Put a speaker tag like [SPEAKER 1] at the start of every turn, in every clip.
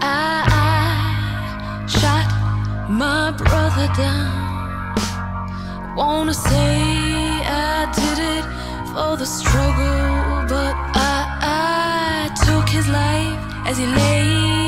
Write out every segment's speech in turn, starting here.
[SPEAKER 1] I, shot my brother down. Wanna say I did it for the struggle, but I took his life as he lay.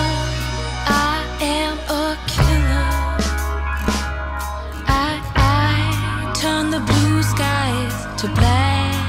[SPEAKER 1] turn the blue skies to black.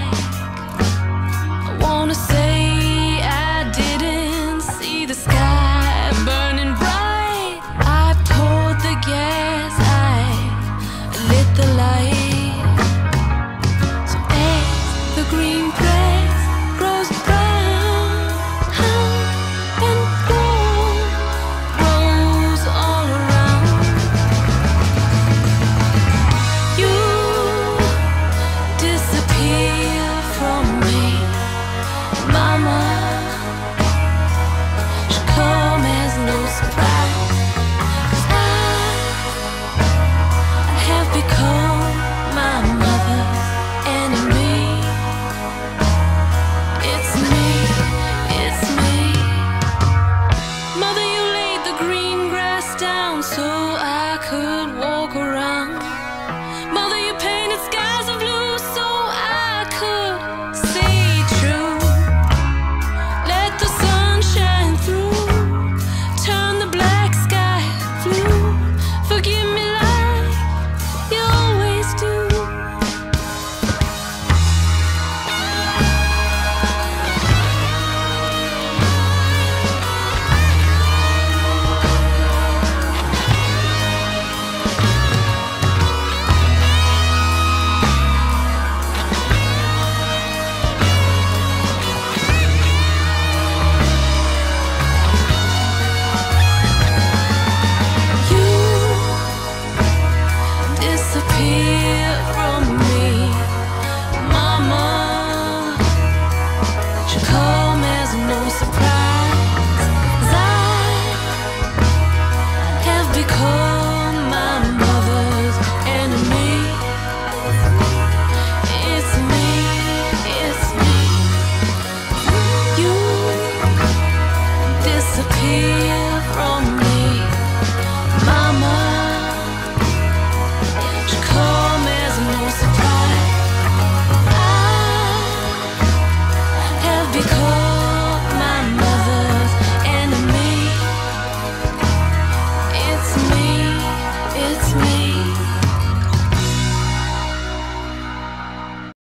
[SPEAKER 1] so surprised.